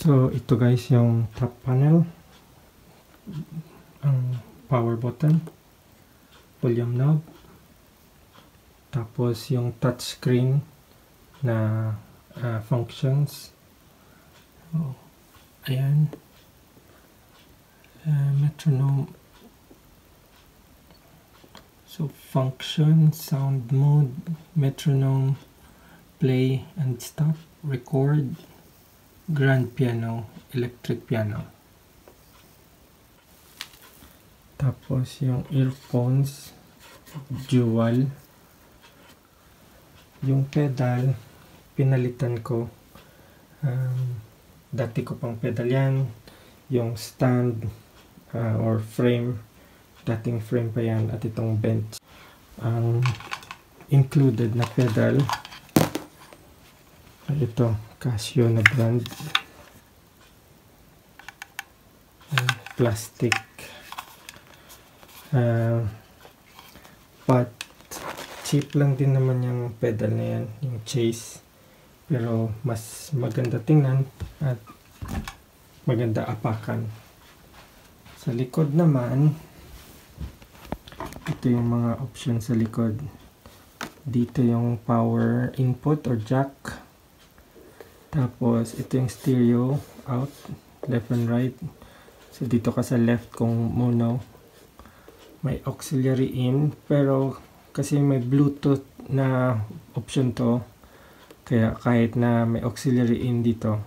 So, ito guys yung top panel. Ang power button. Volume knob. Tapos yung touchscreen na uh, functions. So, ayan. Uh, metronome. So, function, sound mode, metronome, play and stop, record, grand piano, electric piano. Tapos yung earphones, dual. Yung pedal, pinalitan ko. Um, dati ko pang pedal yan. Yung stand uh, or frame, dating frame pa yan at itong bench. Ang included na pedal, ito Casio na brand. Uh, plastic. Uh, but cheap lang din naman yung pedal na yan yung chase. Pero mas maganda tingnan at maganda apakan. Sa likod naman ito yung mga option sa likod. Dito yung power input or jack tapos, ito yung stereo out, left and right. So, dito ka sa left kung mono. May auxiliary in, pero kasi may Bluetooth na option to. Kaya kahit na may auxiliary in dito,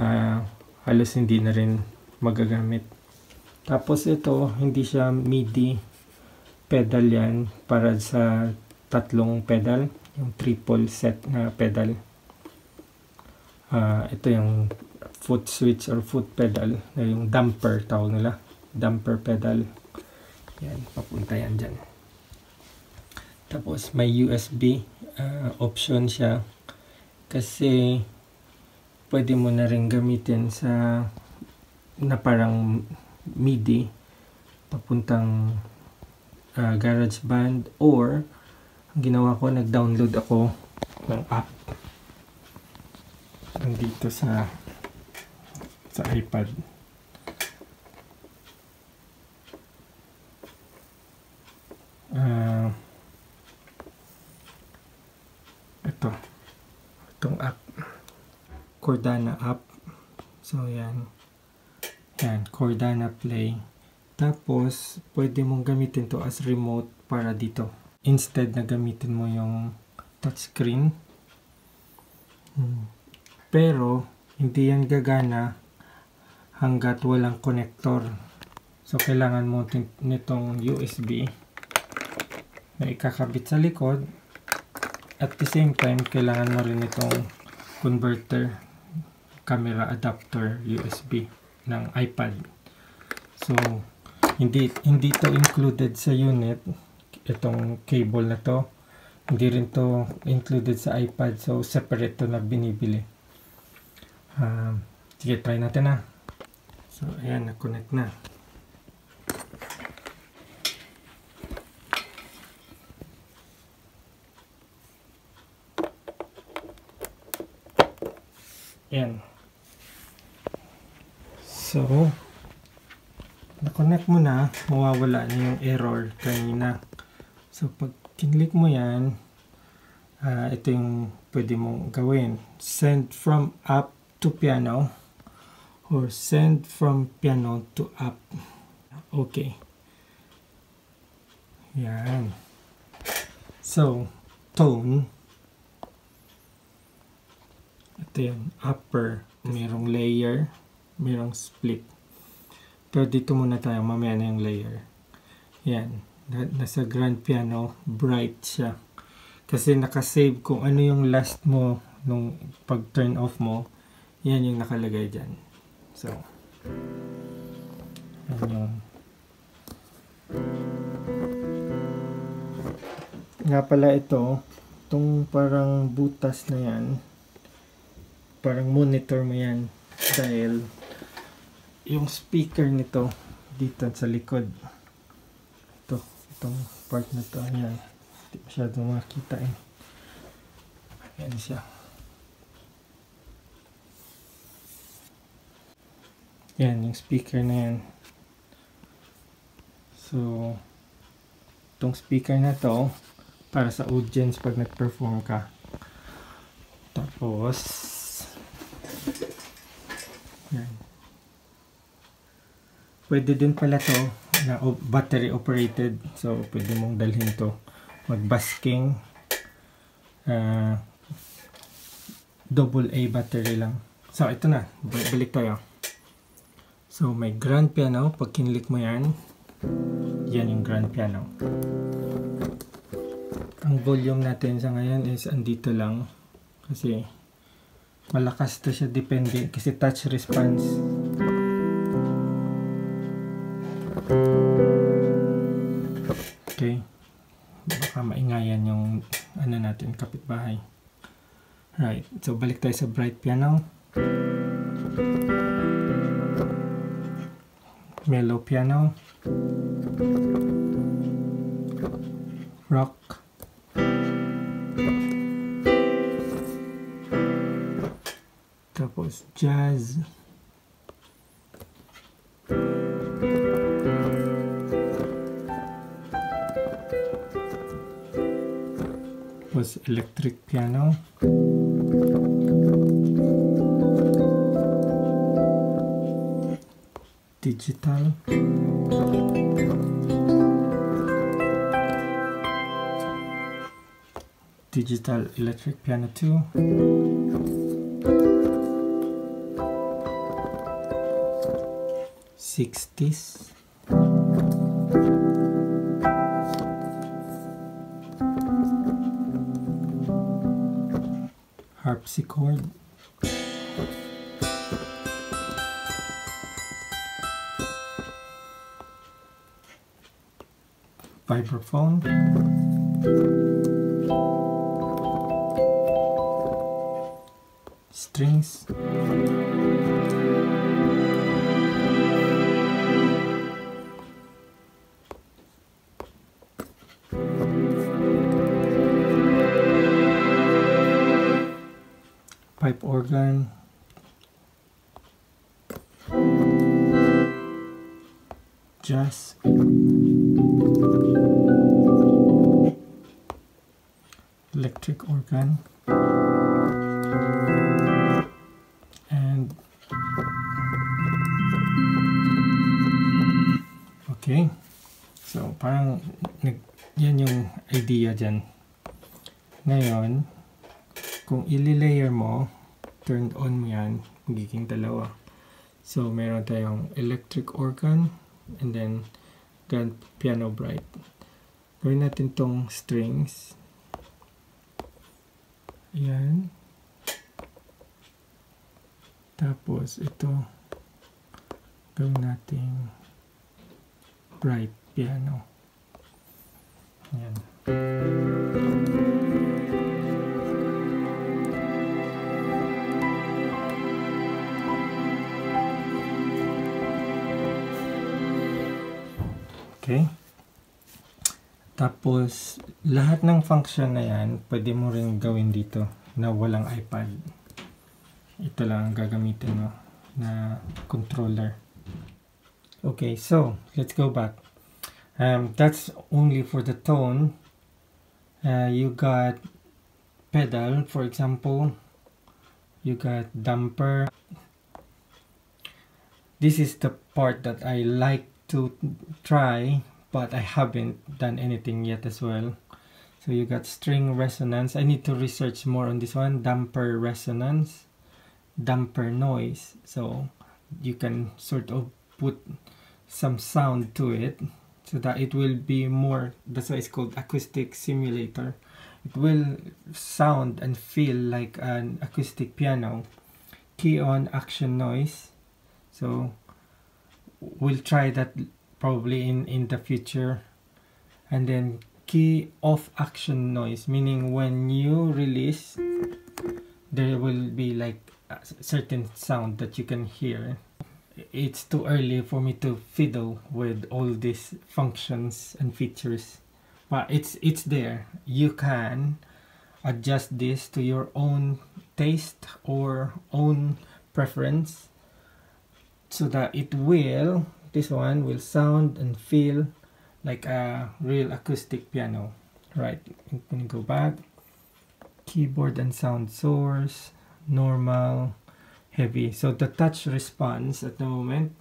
uh, halos hindi na rin magagamit. Tapos ito, hindi siya MIDI pedal yan para sa tatlong pedal, yung triple set na pedal uh, ito yung foot switch or foot pedal na yung damper tawag nila. Damper pedal. Yan papunta yan dyan. Tapos may USB uh, option siya. Kasi pwede mo na rin gamitin sa na parang MIDI papuntang uh, garage band or ang ginawa ko nag-download ako ng app nandito sa sa iPad. Uh, ito. Itong app. Cordana app. So, yan. Yan. Cordana Play. Tapos, pwede mong gamitin to as remote para dito. Instead na gamitin mo yung touchscreen. Hmm. Pero, hindi yan gagana hanggat walang connector. So, kailangan mo nitong USB na ikakabit sa likod. At the same time, kailangan mo rin itong converter camera adapter USB ng iPad. So, hindi hindi to included sa unit itong cable na to. Hindi rin to included sa iPad. So, separate to na binibili. Um, sige, try natin na. So, ayan, na-connect na. Ayan. So, na-connect mo na, mawawala na yung error kanina. So, pag kinlik mo yan, uh, ito yung pwede mong gawin. Send from app to piano or send from piano to up. Okay. Yan. So, tone. Ito yan. Upper. Merong layer. Merong split. Pero dito muna tayo. Mamaya na yung layer. Yan. Nasa grand piano. Bright siya. Kasi nakasave kung ano yung last mo nung pag turn off mo yan yung nakalagay dyan. So, yan yung nga pala ito itong parang butas na yan parang monitor mo yan dahil yung speaker nito dito sa likod. Ito itong part na to. Yan hindi masyadong makita eh. Yan siya Yan, yung speaker na yan. So, itong speaker na to, para sa audience pag nag-perform ka. Tapos, yan. Pwede din pala to na battery operated. So, pwede mong dalhin to. Mag-basking. Uh, double A battery lang. So, ito na. Balik tayo. So, may grand piano. Pag kinlik mo yan, yan yung grand piano. Ang volume natin sa ngayon is andito lang. Kasi, malakas to siya depende. Kasi touch response. Okay. Baka maingayan yung ano natin, kapitbahay. Right. So, balik tayo sa bright piano. Mellow piano. Rock. Tapos, jazz. was electric piano. Digital. Digital electric piano too. Sixties. harpsichord. Vibraphone. Strings. Parang yan yung idea dyan ngayon kung ililayer mo turned on mo yan, magiging dalawa. So, meron tayong electric organ and then grand piano bright. Gawin natin tong strings. Ayan. Tapos, ito gawin natin bright piano. Ayan. Okay? Tapos, lahat ng function na yan, pwede mo rin gawin dito na walang iPad. Ito lang ang gagamitin mo na controller. Okay, so, let's go back. Um, that's only for the tone. Uh, you got pedal, for example. You got damper. This is the part that I like to try but I haven't done anything yet as well so you got string resonance I need to research more on this one damper resonance damper noise so you can sort of put some sound to it so that it will be more that's why it's called acoustic simulator. It will sound and feel like an acoustic piano. Key on action noise. So we'll try that probably in in the future. And then key off action noise meaning when you release there will be like a certain sound that you can hear it's too early for me to fiddle with all these functions and features. But it's it's there. You can adjust this to your own taste or own preference so that it will this one will sound and feel like a real acoustic piano right? I'm gonna go back. Keyboard and sound source normal heavy. So the touch response at the moment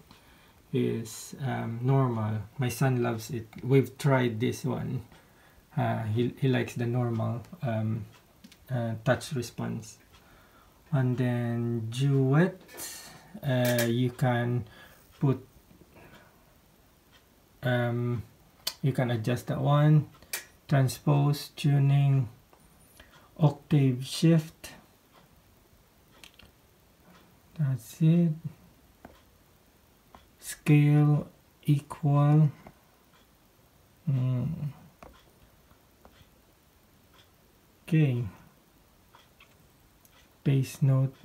is um, normal. My son loves it. We've tried this one. Uh, he, he likes the normal um, uh, touch response. And then duet uh, you can put um, you can adjust that one. Transpose tuning octave shift that's it. Scale equal mm. okay. Bass note.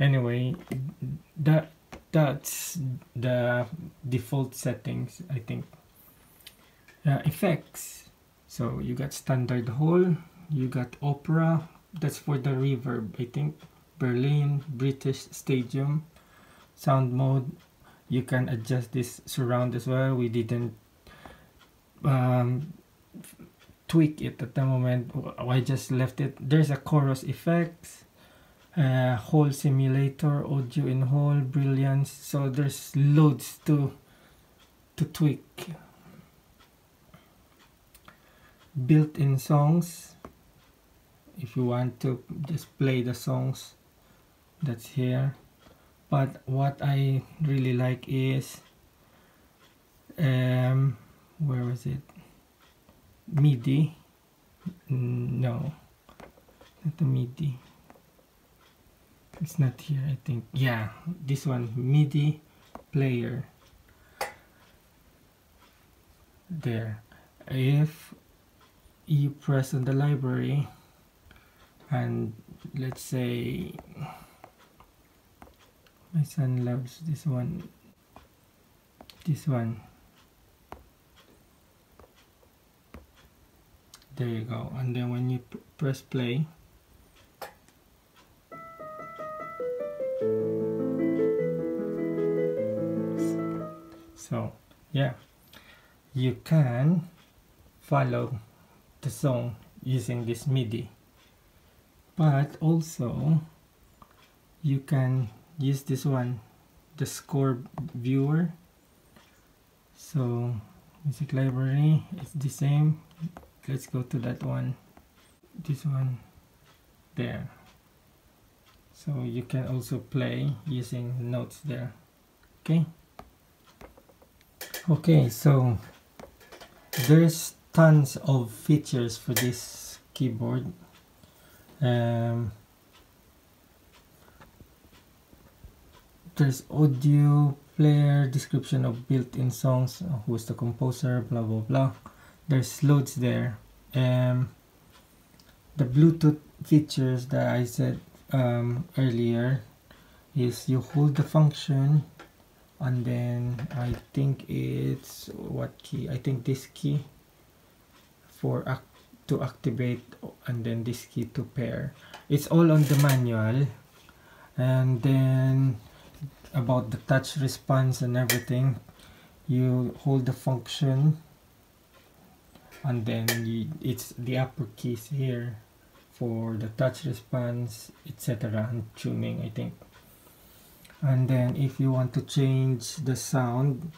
Anyway that that's the default settings I think. Uh, effects. So you got standard hall you got opera that's for the reverb I think. Berlin British Stadium sound mode. You can adjust this surround as well. We didn't um, tweak it at the moment. I just left it. There's a chorus effects uh, hall simulator audio in hall brilliance so there's loads to to tweak. Built-in songs if you want to just play the songs that's here. But what I really like is um where was it? MIDI. No not the MIDI. It's not here I think. Yeah this one MIDI player. There. If you press on the library and let's say my son loves this one this one. There you go. And then when you press play so yeah. You can follow the song using this MIDI but also you can use this one the score viewer. So music library it's the same. Let's go to that one this one there. So you can also play using notes there. Okay? Okay so there's tons of features for this keyboard um, there's audio player description of built-in songs who's the composer blah blah blah. There's loads there. Um, the bluetooth features that i said um, earlier is you hold the function and then i think it's what key i think this key for to activate and then this key to pair. It's all on the manual and then about the touch response and everything you hold the function and then you, it's the upper keys here for the touch response etc and tuning I think. And then if you want to change the sound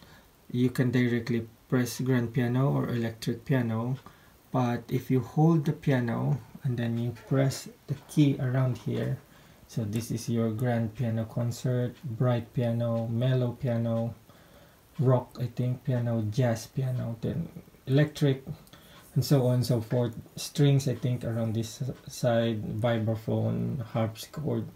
you can directly press grand piano or electric piano but if you hold the piano and then you press the key around here so this is your grand piano concert bright piano mellow piano rock i think piano jazz piano then electric and so on and so forth. Strings i think around this side vibraphone harpsichord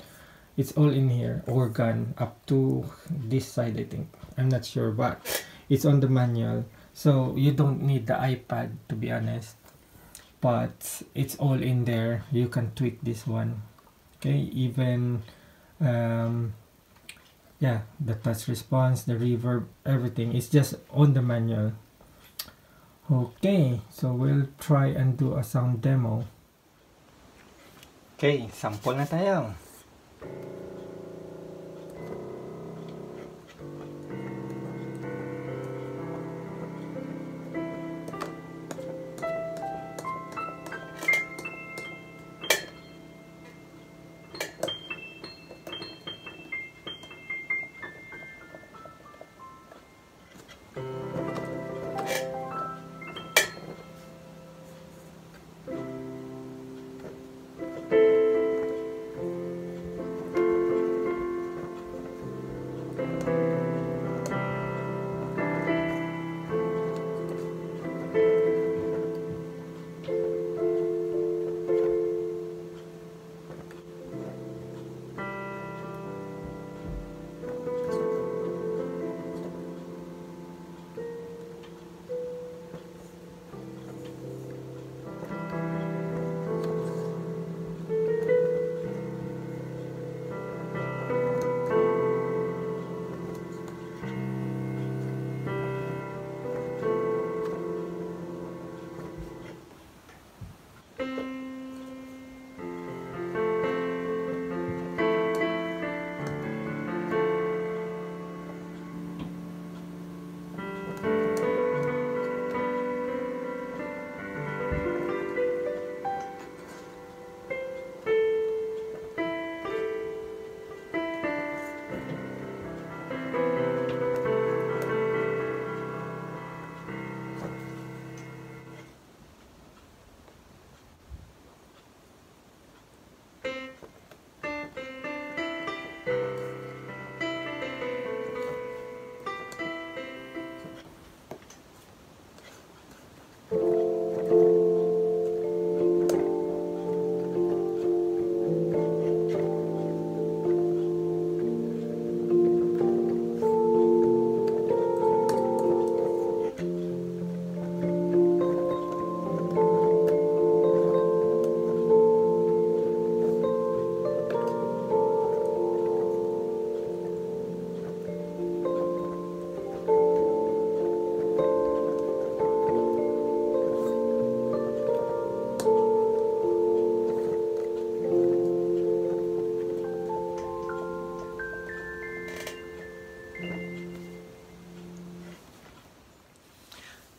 it's all in here. Organ up to this side i think. I'm not sure but it's on the manual. So you don't need the ipad to be honest but it's all in there. You can tweak this one. Okay even um, yeah the touch response the reverb everything. Is just on the manual. Okay so we'll try and do a sound demo. Okay sample na tayo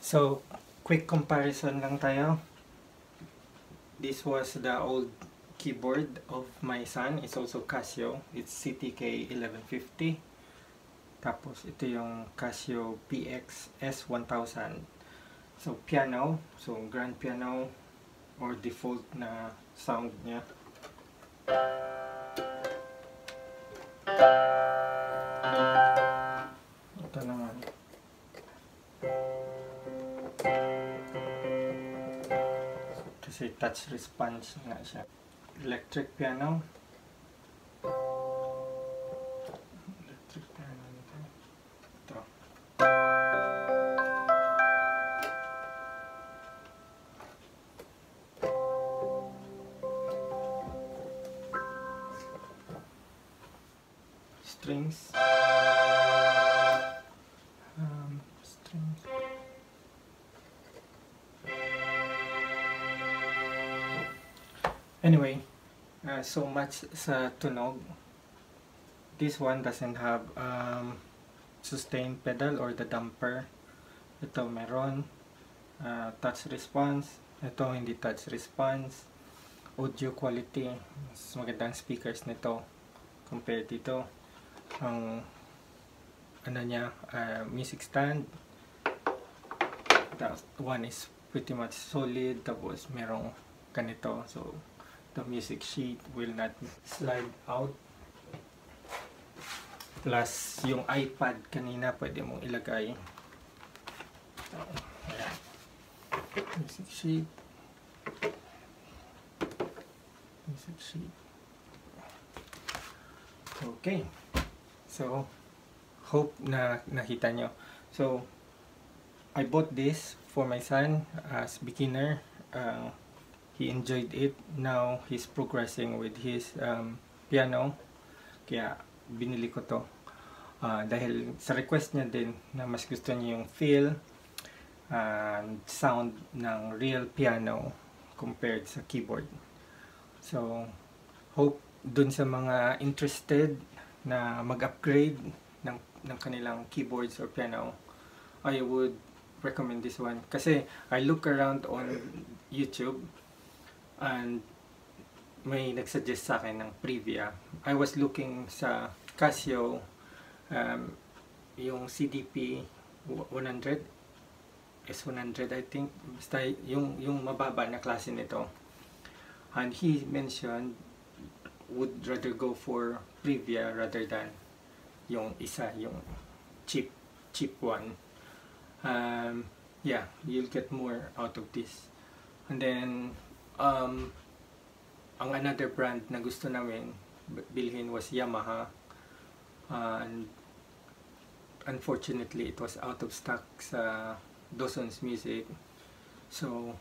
So, quick comparison lang tayo. This was the old keyboard of my son. It's also Casio. It's CTK 1150. Tapos, ito yung Casio PX S1000. So, piano. So, grand piano or default na sound niya. Ito touch response nak saya electric piano. So much sa tunog. This one doesn't have um, sustain pedal or the damper. Ito meron. Uh, touch response. Ito hindi touch response. Audio quality. Mas magandang speakers nito compared dito. Ang ano niya, uh, music stand. That one is pretty much solid. Tapos merong ganito. So, the music sheet will not slide out. Plus yung iPad kanina pwede mong ilagay. Ayan. music sheet. Music sheet. Okay. So hope na nakita nyo. So I bought this for my son as beginner. Uh, he enjoyed it. Now he's progressing with his um, piano. Kaya binili ko to. Uh, dahil sa request niya din na mas gusto niya yung feel and sound ng real piano compared sa keyboard. So, hope dun sa mga interested na mag-upgrade ng, ng kanilang keyboards or piano, I would recommend this one. Kasi I look around on YouTube and may nagsuggest sa akin ng Privia. I was looking sa Casio um, yung CDP 100 S100 I think. Basta yung yung mababa na klase nito. And he mentioned would rather go for Privia rather than yung isa yung cheap cheap one. Um, yeah you'll get more out of this. And then um, ang another brand na gusto namin bilhin was Yamaha. Uh, and unfortunately it was out of stock sa Dawson's Music. So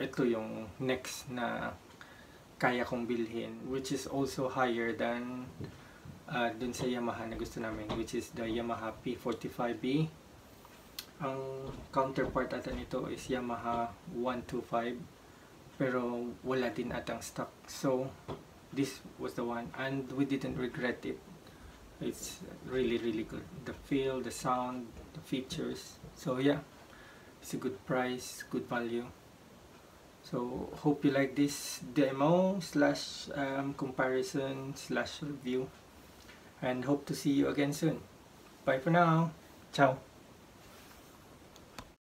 ito yung next na kaya kong bilhin which is also higher than uh, dun sa Yamaha na gusto namin which is the Yamaha P45B ang counterpart ata nito is Yamaha 125 pero wala din atang stock. So this was the one. And we didn't regret it. It's really really good. The feel the sound the features. So yeah. It's a good price good value. So hope you like this demo slash um, comparison slash review. And hope to see you again soon. Bye for now. Ciao